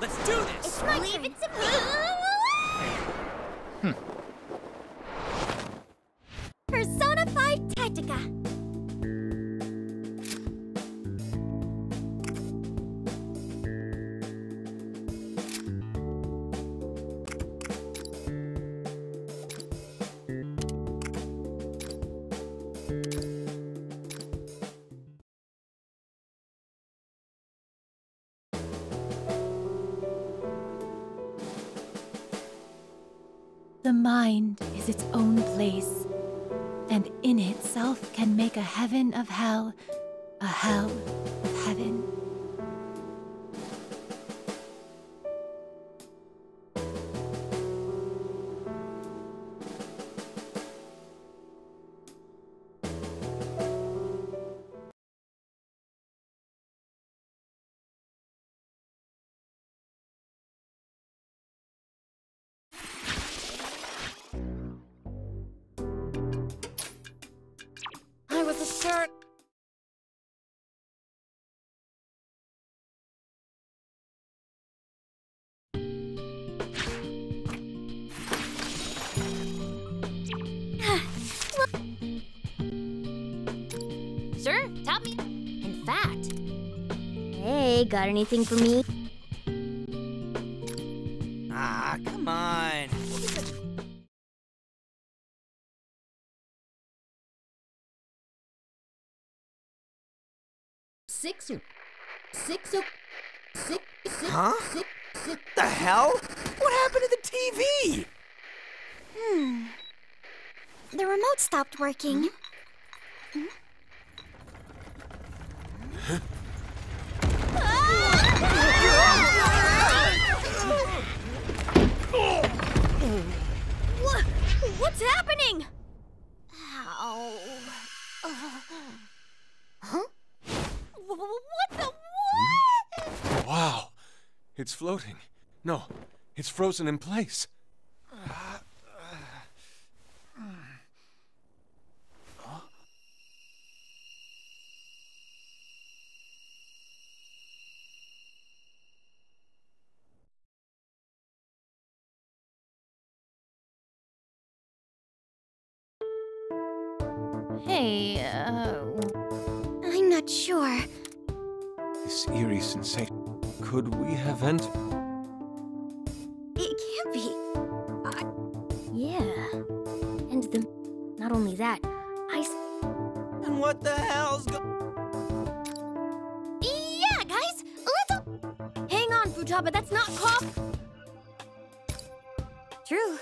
Let's do this! It's my Leave it to me! The mind is its own place, and in itself can make a heaven of hell, a hell of heaven. I was a shark. Sure, tell me. In fact, Hey, got anything for me? Ah, come on. Six, six, six, six, Huh? six, six. The hell? What happened to the TV? Hmm. The remote stopped working. What? What's happening? Ow. Huh? Wh- What the what? Wow. It's floating. No, it's frozen in place. Hey, uh, I'm not sure. This eerie sensation. Could we have entered? It can't be. I... Yeah. And the. Not only that, I. s- And what the hell's go- Yeah, guys! Let's. Hang on, Futaba, that's not cough... True.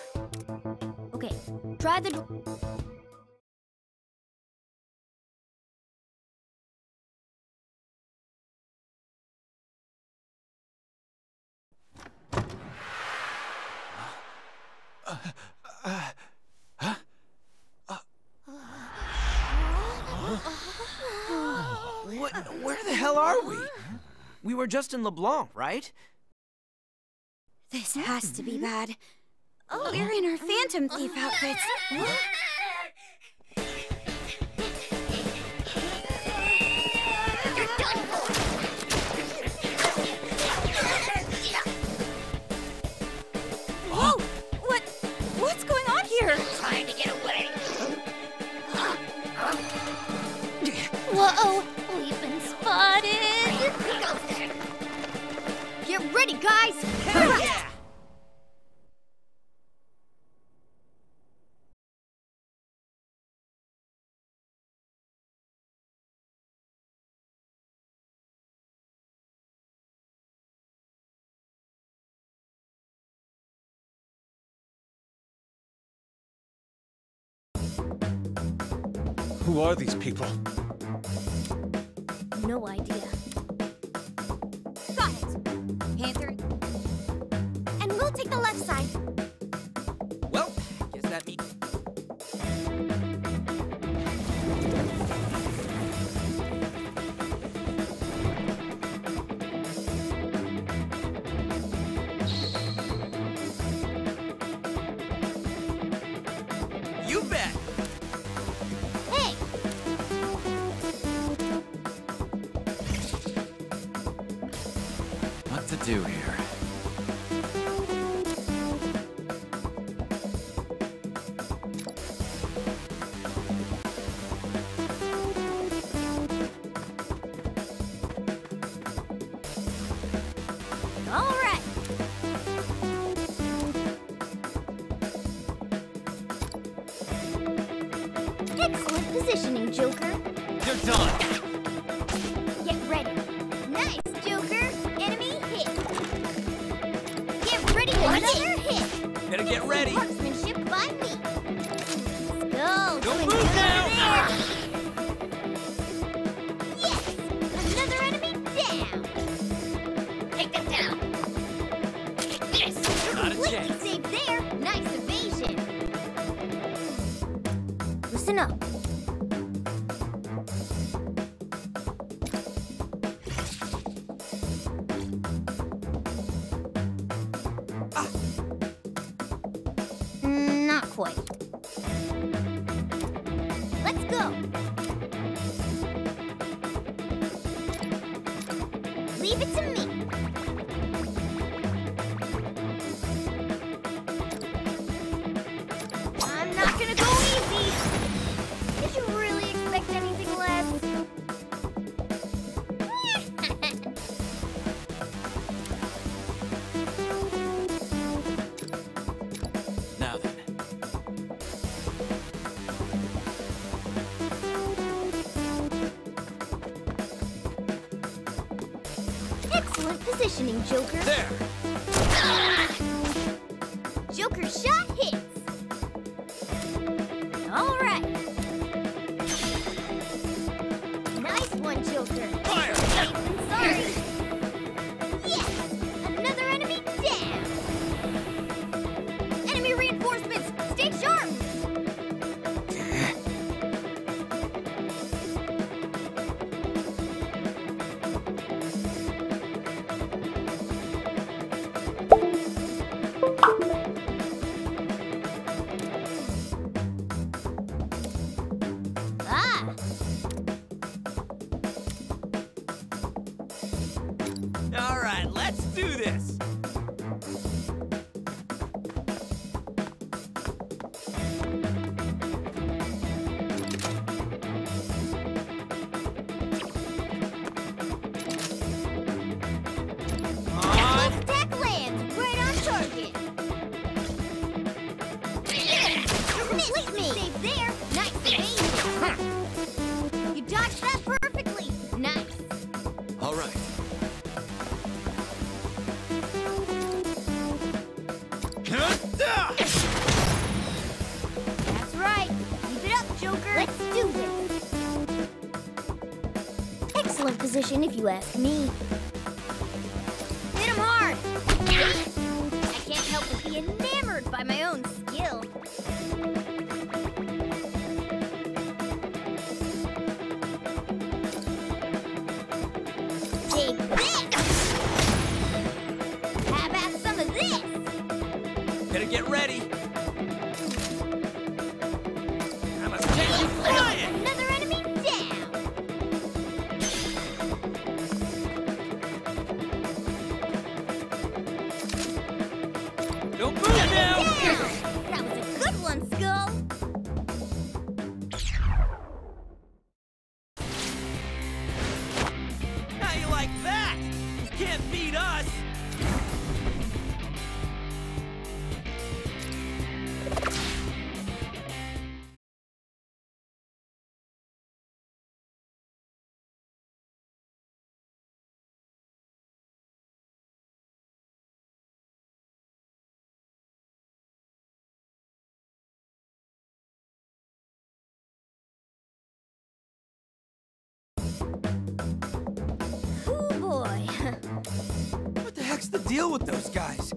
Okay, try the Where the hell are we? We were just in LeBlanc, right? This has to be mm-hmm. bad. Oh, we're in our Phantom Thief outfits. Get ready, guys! Yeah! Who are these people? do here? Excellent positioning, Joker. You're done. Get ready. Marksmanship by me. Go. Don't move now. Yes. Another enemy down. Take them down. Yes. Not a chance. Save there. Nice evasion. Listen up. Leave it to me. Excellent positioning, Joker. There! question if you ask me. Hit him hard! I can't help but be enamored by my own can't be the deal with those guys?